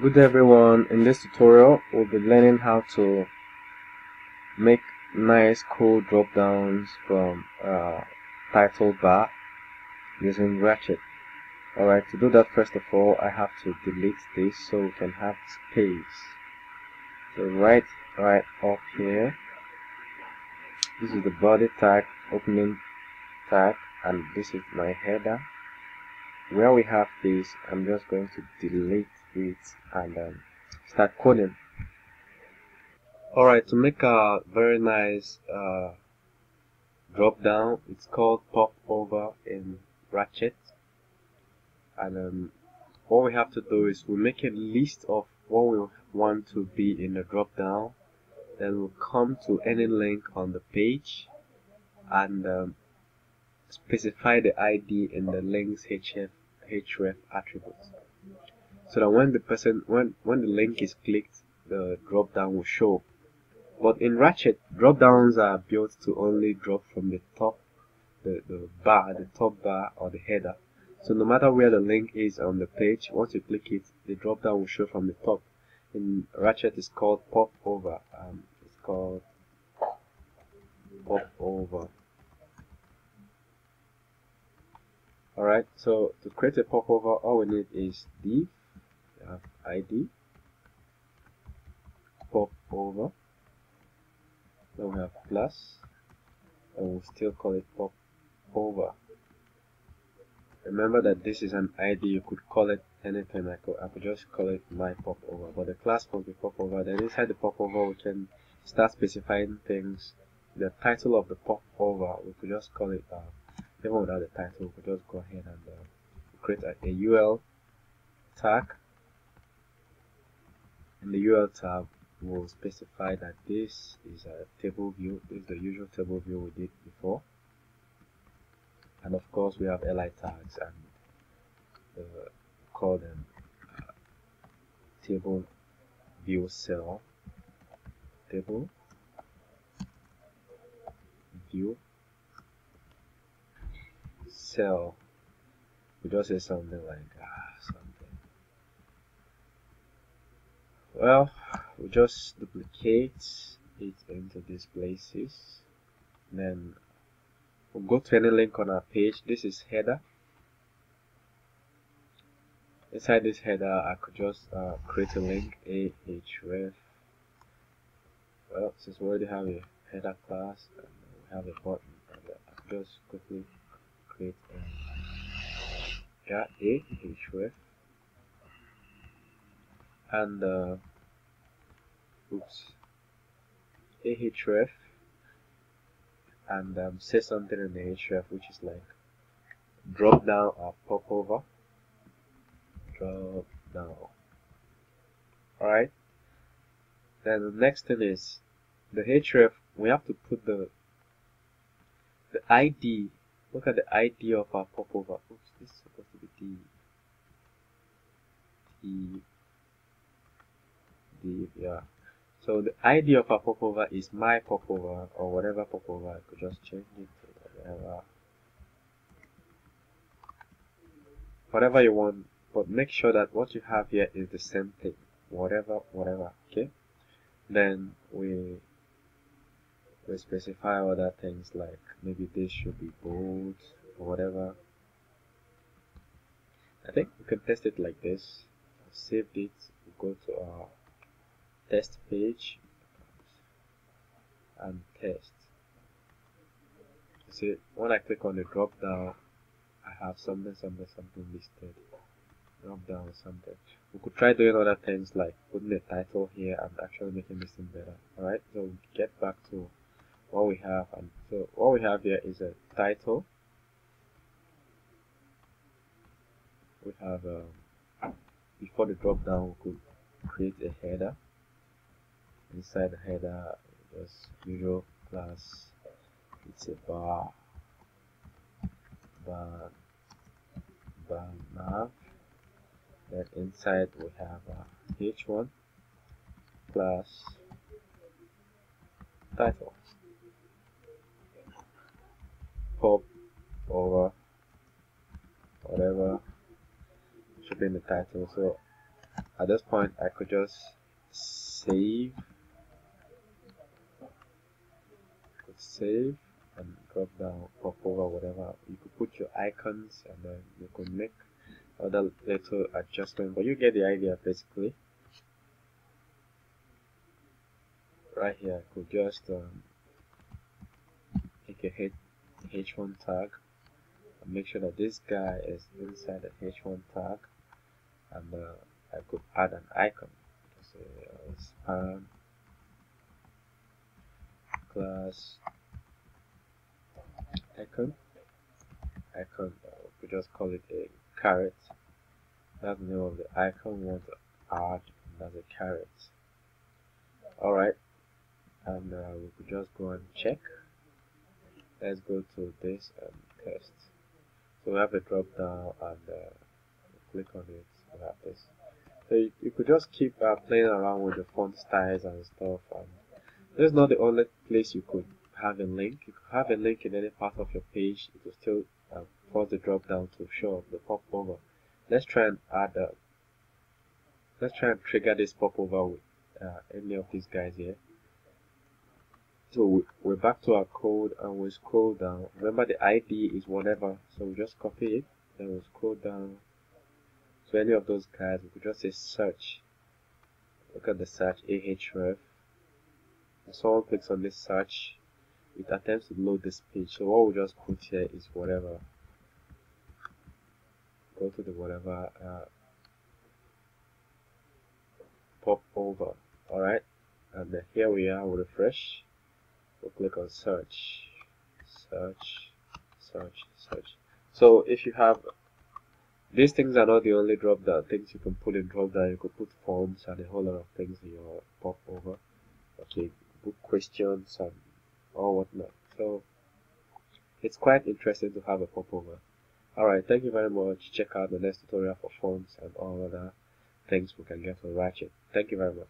Good day everyone, in this tutorial we'll be learning how to make nice cool drop downs from uh, title bar using Ratchet. Alright, to do that first of all I have to delete this so we can have space. So right, right up here, this is the body tag, opening tag and this is my header. Where we have this, I'm just going to delete it and um, start coding. Alright, to make a very nice uh, drop down, it's called pop over in Ratchet. And um, what we have to do is we make a list of what we want to be in the drop down. Then we'll come to any link on the page and um, specify the ID in the link's HF, href attributes so that when the person when when the link is clicked the drop down will show. But in ratchet drop downs are built to only drop from the top the, the bar the top bar or the header. So no matter where the link is on the page once you click it the drop down will show from the top. In ratchet it's called pop over um, it's called pop over. Alright so to create a popover all we need is div have id pop over. Then we have class. And we'll still call it pop over. Remember that this is an id you could call it anything. I could, I could just call it my pop over. But the class must be pop over. Then inside the pop over we can start specifying things. The title of the pop over we could just call it uh, even without the title we could just go ahead and uh, create a, a ul tag in the UL tag, we'll specify that this is a table view. This is the usual table view we did before. And of course, we have li tags and uh, call them uh, table view cell table view cell we just say something like uh, well we just duplicate it into these places. Then we'll go to any link on our page. This is header. Inside this header I could just uh, create a link. Ahref well since we already have a header class and we have a button I could just quickly create a yeah, ahref and uh, oops. Ahref and um, say something in the href which is like drop down or pop over. Drop down. Alright? Then the next thing is the href we have to put the the id look at the id of our popover oops this is supposed to be d. D. The yeah so the id of a popover is my popover or whatever popover I could just change it to whatever whatever you want but make sure that what you have here is the same thing whatever whatever okay? Then we we specify other things like maybe this should be bold or whatever. I think we can test it like this. Save it We go to our test page and test. See when I click on the drop down I have something something something listed. Drop down something. We could try doing other things like putting a title here and actually making this thing better. Alright so we get back to what we have. And so what we have here is a title. We have um, before the drop down we could create a header inside the header just usual class. It's a bar bar bar nav then inside we have a h1 class title. Pop over whatever. Should be in the title. So at this point I could just save could save and drop down pop over whatever. You could put your icons and then you could make other little adjustment. But you get the idea basically. Right here I could just um, make a H h1 tag and make sure that this guy is inside the h1 tag. And uh, I could add an icon. Say uh, class icon icon we just call it a caret that's the name of the icon we want to add as a caret alright. And uh, we could just go and check. Let's go to this and test. So we have a drop down and uh, click on it. We have this. So you, you could just keep uh, playing around with the font styles and stuff and this is not the only place you could have a link. You could have a link in any part of your page. It will still uh, force the drop down to show the pop over let's try and add a let's try and trigger this pop over with uh, any of these guys here. So we're back to our code and we scroll down. Remember the id is whatever so we just copy it then we'll scroll down. So any of those guys we could just say search. Look at the search ahref someone clicks on this search it attempts to load this page. So what we just put here is whatever. Go to the whatever uh, pop over. Alright. And here we are we refresh. We'll click on search. Search. Search. Search. So if you have these things are not the only drop down things you can put in. Drop down you could put forms and a whole lot of things in your pop over. Okay book questions and all whatnot. So it's quite interesting to have a pop over alright thank you very much. Check out the next tutorial for fonts and all other things we can get from ratchet. Thank you very much